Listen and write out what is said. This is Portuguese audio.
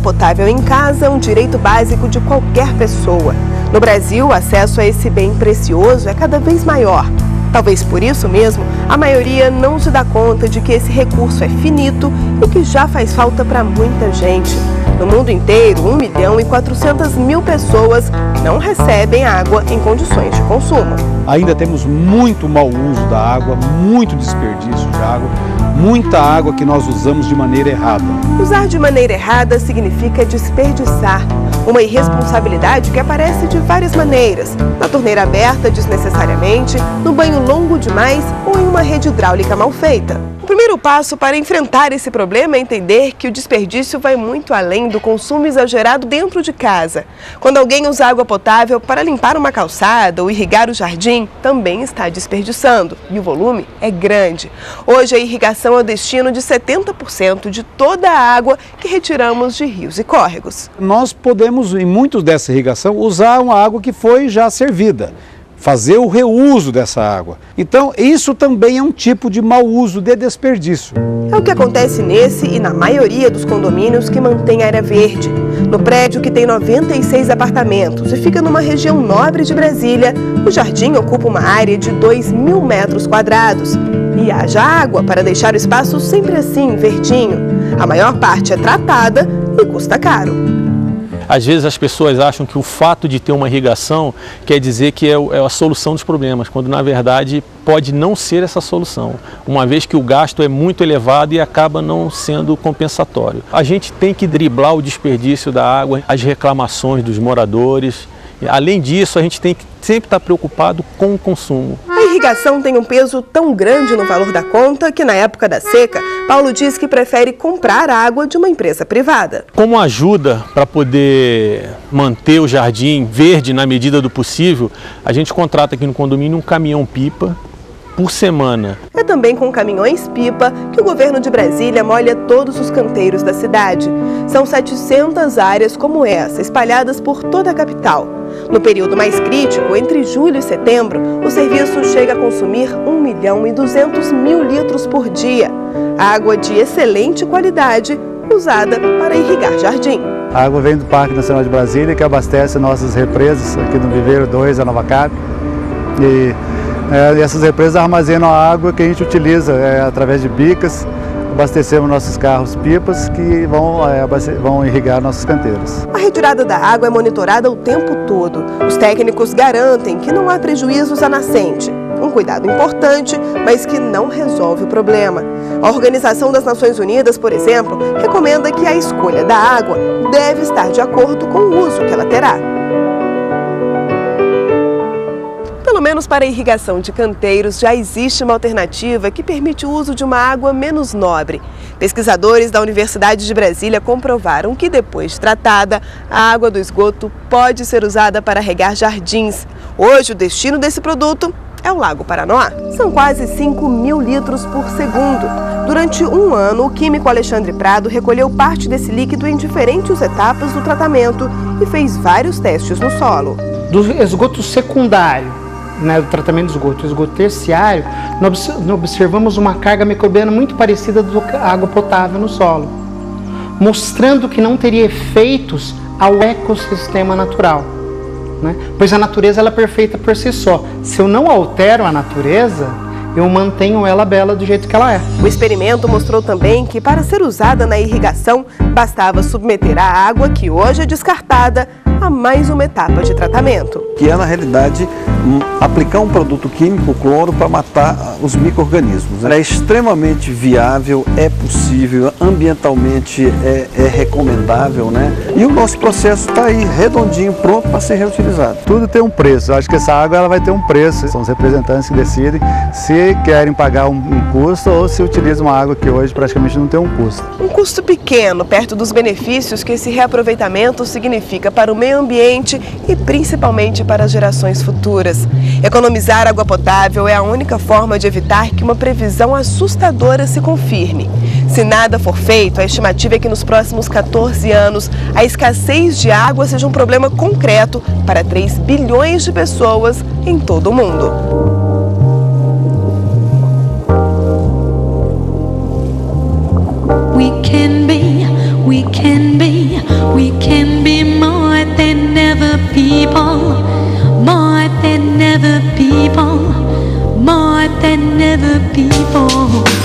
potável em casa é um direito básico de qualquer pessoa. No Brasil, o acesso a esse bem precioso é cada vez maior. Talvez por isso mesmo, a maioria não se dá conta de que esse recurso é finito e que já faz falta para muita gente. No mundo inteiro, 1 milhão e 400 mil pessoas não recebem água em condições de consumo. Ainda temos muito mau uso da água, muito desperdício de água, muita água que nós usamos de maneira errada. Usar de maneira errada significa desperdiçar. Uma irresponsabilidade que aparece de várias maneiras: na torneira aberta desnecessariamente, no banho longo demais ou em uma rede hidráulica mal feita. Primeiro passo para enfrentar esse problema é entender que o desperdício vai muito além do consumo exagerado dentro de casa. Quando alguém usa água potável para limpar uma calçada ou irrigar o jardim, também está desperdiçando e o volume é grande. Hoje a irrigação é o destino de 70% de toda a água que retiramos de rios e córregos. Nós podemos, em muitos dessa irrigação, usar uma água que foi já servida fazer o reuso dessa água. Então, isso também é um tipo de mau uso de desperdício. É o que acontece nesse e na maioria dos condomínios que mantém área verde. No prédio que tem 96 apartamentos e fica numa região nobre de Brasília, o jardim ocupa uma área de 2 mil metros quadrados. E haja água para deixar o espaço sempre assim, verdinho. A maior parte é tratada e custa caro. Às vezes as pessoas acham que o fato de ter uma irrigação quer dizer que é, é a solução dos problemas, quando na verdade pode não ser essa solução, uma vez que o gasto é muito elevado e acaba não sendo compensatório. A gente tem que driblar o desperdício da água, as reclamações dos moradores. Além disso, a gente tem que sempre estar preocupado com o consumo. A irrigação tem um peso tão grande no valor da conta que, na época da seca, Paulo diz que prefere comprar água de uma empresa privada. Como ajuda para poder manter o jardim verde na medida do possível, a gente contrata aqui no condomínio um caminhão-pipa por semana. É também com caminhões-pipa que o governo de Brasília molha todos os canteiros da cidade. São 700 áreas como essa, espalhadas por toda a capital. No período mais crítico, entre julho e setembro, o serviço chega a consumir 1 milhão e 200 mil litros por dia. Água de excelente qualidade, usada para irrigar jardim. A água vem do Parque Nacional de Brasília, que abastece nossas represas aqui no Viveiro 2, a Nova Cap. E é, essas represas armazenam a água que a gente utiliza é, através de bicas, abastecemos nossos carros pipas que vão, é, vão irrigar nossos canteiros. A retirada da água é monitorada o tempo todo. Os técnicos garantem que não há prejuízos à nascente. Um cuidado importante, mas que não resolve o problema. A Organização das Nações Unidas, por exemplo, recomenda que a escolha da água deve estar de acordo com o uso que ela terá. Menos para a irrigação de canteiros, já existe uma alternativa que permite o uso de uma água menos nobre. Pesquisadores da Universidade de Brasília comprovaram que, depois de tratada, a água do esgoto pode ser usada para regar jardins. Hoje, o destino desse produto é o Lago Paranoá. São quase 5 mil litros por segundo. Durante um ano, o químico Alexandre Prado recolheu parte desse líquido em diferentes etapas do tratamento e fez vários testes no solo. Do esgoto secundário, né, do tratamento de esgoto, o esgoto terciário, nós observamos uma carga microbiana muito parecida da água potável no solo, mostrando que não teria efeitos ao ecossistema natural. Né? Pois a natureza ela é perfeita por si só. Se eu não altero a natureza, eu mantenho ela bela do jeito que ela é. O experimento mostrou também que para ser usada na irrigação, bastava submeter a água, que hoje é descartada, a mais uma etapa de tratamento. Que é, na realidade, aplicar um produto químico, cloro, para matar os micro-organismos. É extremamente viável, é possível, ambientalmente é, é recomendável, né? E o nosso processo está aí, redondinho, pronto para ser reutilizado. Tudo tem um preço. Eu acho que essa água ela vai ter um preço. São os representantes que decidem se querem pagar um, um custo ou se utilizam uma água que hoje praticamente não tem um custo. Um custo pequeno, perto dos benefícios que esse reaproveitamento significa para o meio ambiente e principalmente para as gerações futuras. Economizar água potável é a única forma de evitar que uma previsão assustadora se confirme. Se nada for feito, a estimativa é que nos próximos 14 anos a escassez de água seja um problema concreto para 3 bilhões de pessoas em todo o mundo. life than never before.